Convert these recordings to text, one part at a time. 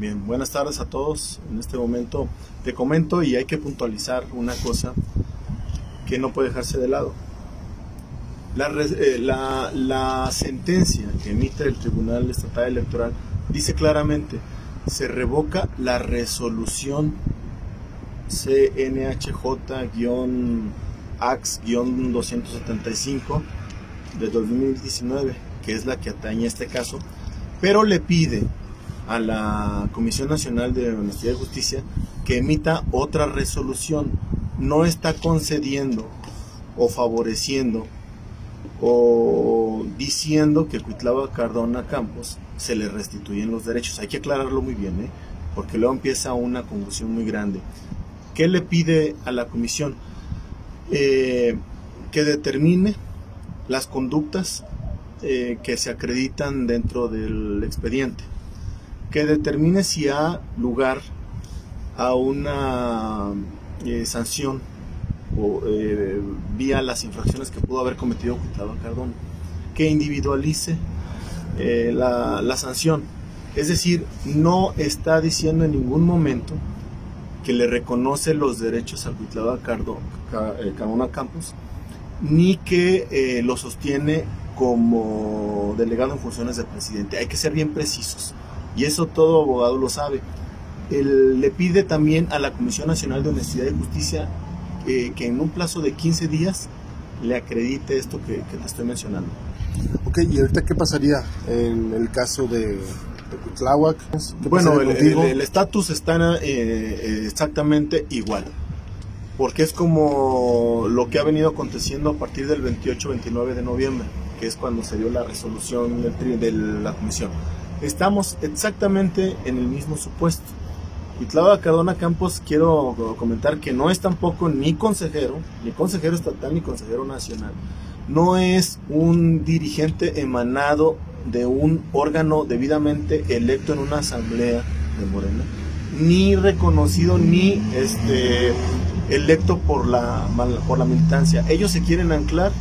Buenas tardes a todos. En este momento te comento y hay que puntualizar una cosa que no puede dejarse de lado. La, eh, la, mentencia que emite el Tribunal Estatal Electoral dice claramente, se revoca la resolución CNHJ-AX-275 de 2019, que es la que atañe este caso, pero le pide a la Comisión Nacional de Honestidad y Justicia que emita otra resolución. No está concediendo o favoreciendo o diciendo que Cuitlava Cardona Campos se le restituyen los derechos. Hay que aclararlo muy bien, ¿eh? porque luego empieza una confusión muy grande. ¿Qué le pide a la comisión? Eh, que determine las conductas eh, que se acreditan dentro del expediente, que determine si ha lugar a una sanción o, vía las infracciones que pudo haber cometido Cuitlava Cardona, que individualice eh, la, sanción. Es decir, no está diciendo en ningún momento que le reconoce los derechos a Cuitlava eh, Cardona Campos, ni que eh, lo sostiene como delegado en funciones del presidente. Hay que ser bien precisos. Y eso todo abogado lo sabe. Él le pide también a la Comisión Nacional de Honestidad y Justicia que en un plazo de 15 días le acredite esto que, que te estoy mencionando. Ok, ¿y ahorita qué pasaría en el caso de, de Bueno, el estatus está eh, exactamente igual, porque es como lo que ha venido aconteciendo a partir del 28-29 de noviembre, que es cuando se dio la resolución del, de la comisión. Estamos exactamente en el mismo supuesto. Cuitlava Cardona Campos, quiero comentar que no es tampoco ni consejero, ni consejero estatal, ni consejero nacional. No es un dirigente emanado de un órgano debidamente electo en una asamblea de Morena, ni reconocido, ni este, electo por la, por la militancia. Ellos se quieren anclar,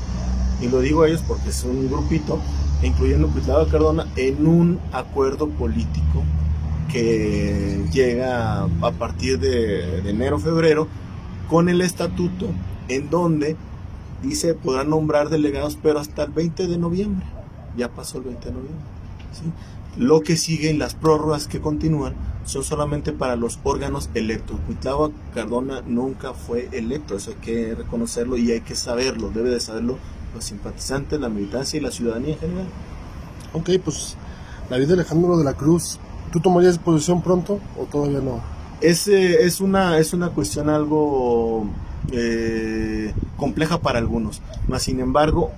y lo digo a ellos porque es un grupito, incluyendo Cuitlava Cardona, en un acuerdo político que llega a partir de, enero, febrero, con el estatuto en donde dice podrán nombrar delegados, pero hasta el 20 de noviembre. Ya pasó el 20 de noviembre. Lo que sigue las prórrogas que continúan son solamente para los órganos electos. Cuitlava Cardona nunca fue electo, eso hay que reconocerlo y hay que saberlo, debe de saberlo los simpatizantes, la militancia y la ciudadanía en general. Ok, pues David Alejandro de la Cruz ¿Tú tomarías posición pronto o todavía no? Es, es, una, es una cuestión algo eh, compleja para algunos, mas sin embargo,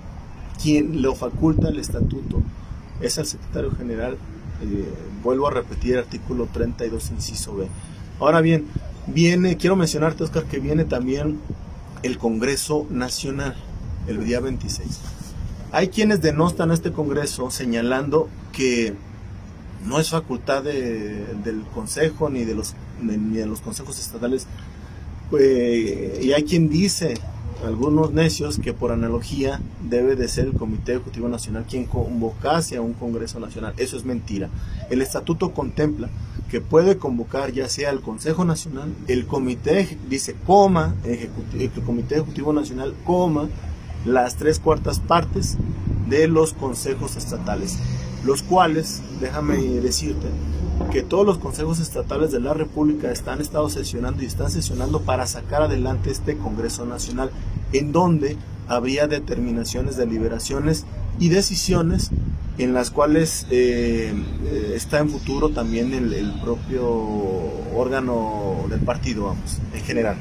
quien lo faculta el estatuto es el secretario general, eh, vuelvo a repetir, artículo 32, inciso B. Ahora bien, viene, quiero mencionarte, Oscar, que viene también el Congreso Nacional, el día 26. Hay quienes denostan este Congreso señalando que no es facultad del Consejo ni de los, ni de los consejos estatales. Pues, y hay quien dice, algunos necios, que por analogía debe de ser el Comité Ejecutivo Nacional quien convocase a un Congreso Nacional. Eso es mentira. El estatuto contempla que puede convocar ya sea el Consejo Nacional, el Comité, dice, coma, el Comité Ejecutivo Nacional, coma, las tres cuartas partes de los consejos estatales los cuales, déjame decirte, que todos los consejos estatales de la República están estado sesionando y están sesionando para sacar adelante este Congreso Nacional, en donde habría determinaciones, deliberaciones y decisiones en las cuales eh, eh, está en futuro también el, el propio órgano del partido, vamos, en general.